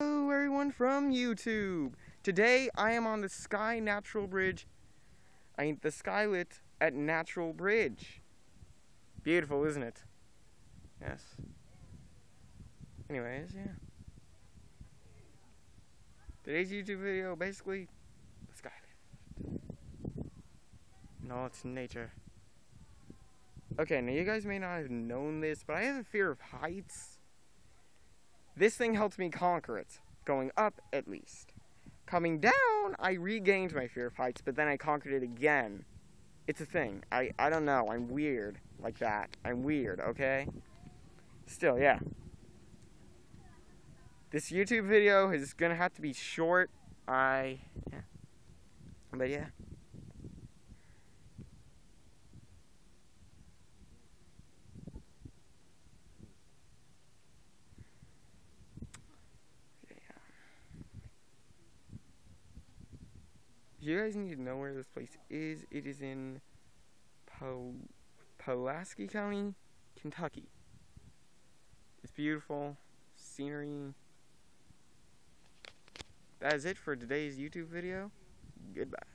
Hello everyone from YouTube. Today I am on the Sky Natural Bridge. I mean the Skylift at Natural Bridge. Beautiful, isn't it? Yes. Anyways, yeah. Today's YouTube video basically the Skylift. No, it's nature. Okay, now you guys may not have known this, but I have a fear of heights. This thing helped me conquer it, going up at least. Coming down, I regained my fear of heights, but then I conquered it again. It's a thing. I, I don't know. I'm weird like that. I'm weird, okay? Still, yeah. This YouTube video is gonna have to be short. I, yeah. But yeah. You guys need to know where this place is. It is in Pulaski County, Kentucky. It's beautiful scenery. That is it for today's YouTube video. Goodbye.